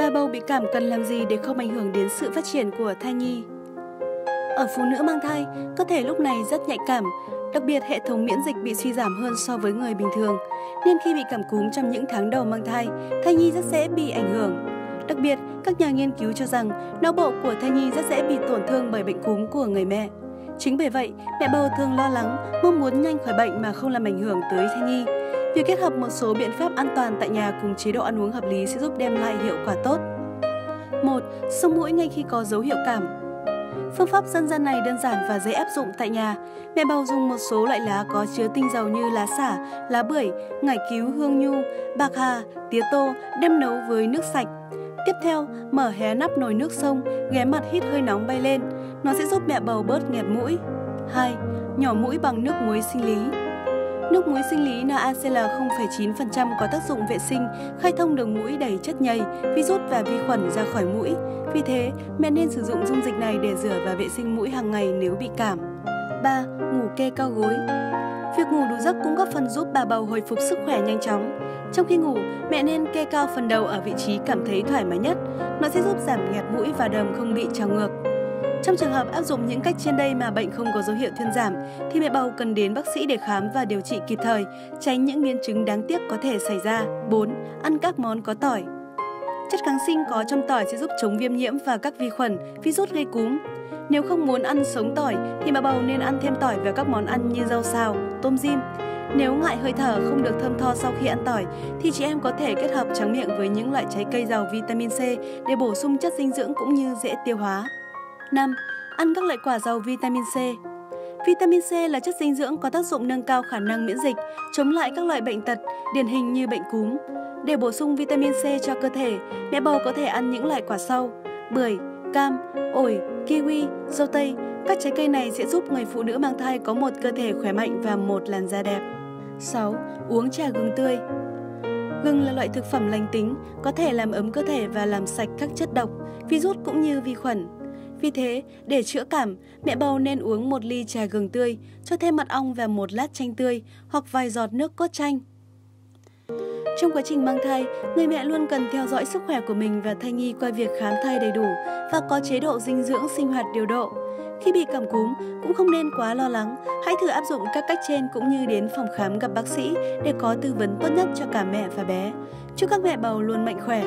Ba bầu bị cảm cần làm gì để không ảnh hưởng đến sự phát triển của thai nhi? Ở phụ nữ mang thai, cơ thể lúc này rất nhạy cảm, đặc biệt hệ thống miễn dịch bị suy giảm hơn so với người bình thường, nên khi bị cảm cúm trong những tháng đầu mang thai, thai nhi rất dễ bị ảnh hưởng. Đặc biệt, các nhà nghiên cứu cho rằng não bộ của thai nhi rất dễ bị tổn thương bởi bệnh cúm của người mẹ. Chính bởi vậy, mẹ bầu thường lo lắng, mong muốn nhanh khỏi bệnh mà không làm ảnh hưởng tới thai nhi. Việc kết hợp một số biện pháp an toàn tại nhà cùng chế độ ăn uống hợp lý sẽ giúp đem lại hiệu quả tốt. 1. Xông mũi ngay khi có dấu hiệu cảm Phương pháp dân gian này đơn giản và dễ áp dụng tại nhà. Mẹ bầu dùng một số loại lá có chứa tinh dầu như lá xả, lá bưởi, ngải cứu, hương nhu, bạc hà, tía tô đem nấu với nước sạch. Tiếp theo, mở hé nắp nồi nước sông, ghé mặt hít hơi nóng bay lên. Nó sẽ giúp mẹ bầu bớt nghẹt mũi. 2. Nhỏ mũi bằng nước muối sinh lý. Nước muối sinh lý NaCl 0,9% có tác dụng vệ sinh, khai thông đường mũi đầy chất nhầy, virus và vi khuẩn ra khỏi mũi. Vì thế, mẹ nên sử dụng dung dịch này để rửa và vệ sinh mũi hàng ngày nếu bị cảm. 3. Ngủ kê cao gối Việc ngủ đủ giấc cũng góp phần giúp bà bầu hồi phục sức khỏe nhanh chóng. Trong khi ngủ, mẹ nên kê cao phần đầu ở vị trí cảm thấy thoải mái nhất. Nó sẽ giúp giảm nghẹt mũi và đờm không bị trào ngược. Trong trường hợp áp dụng những cách trên đây mà bệnh không có dấu hiệu thuyên giảm, thì mẹ bầu cần đến bác sĩ để khám và điều trị kịp thời, tránh những biến chứng đáng tiếc có thể xảy ra. 4. Ăn các món có tỏi Chất kháng sinh có trong tỏi sẽ giúp chống viêm nhiễm và các vi khuẩn, virus gây cúm. Nếu không muốn ăn sống tỏi thì bà bầu nên ăn thêm tỏi vào các món ăn như rau xào, tôm diêm. Nếu ngại hơi thở không được thơm tho sau khi ăn tỏi thì chị em có thể kết hợp tráng miệng với những loại trái cây giàu vitamin C để bổ sung chất dinh dưỡng cũng như dễ tiêu hóa. 5. Ăn các loại quả giàu vitamin C. Vitamin C là chất dinh dưỡng có tác dụng nâng cao khả năng miễn dịch, chống lại các loại bệnh tật, điển hình như bệnh cúm. Để bổ sung vitamin C cho cơ thể, mẹ bầu có thể ăn những loại quả sau: bưởi, cam, ổi, kiwi, dâu tây. Các trái cây này sẽ giúp người phụ nữ mang thai có một cơ thể khỏe mạnh và một làn da đẹp. 6. Uống trà gừng tươi. Gừng là loại thực phẩm lành tính, có thể làm ấm cơ thể và làm sạch các chất độc, virus cũng như vi khuẩn. Vì thế, để chữa cảm, mẹ bầu nên uống một ly trà gừng tươi, cho thêm mật ong và một lát chanh tươi hoặc vài giọt nước cốt chanh. Trong quá trình mang thai, người mẹ luôn cần theo dõi sức khỏe của mình và thai nhi qua việc khám thai đầy đủ và có chế độ dinh dưỡng sinh hoạt điều độ. Khi bị cảm cúm, cũng không nên quá lo lắng, hãy thử áp dụng các cách trên cũng như đến phòng khám gặp bác sĩ để có tư vấn tốt nhất cho cả mẹ và bé. Chúc các mẹ bầu luôn mạnh khỏe.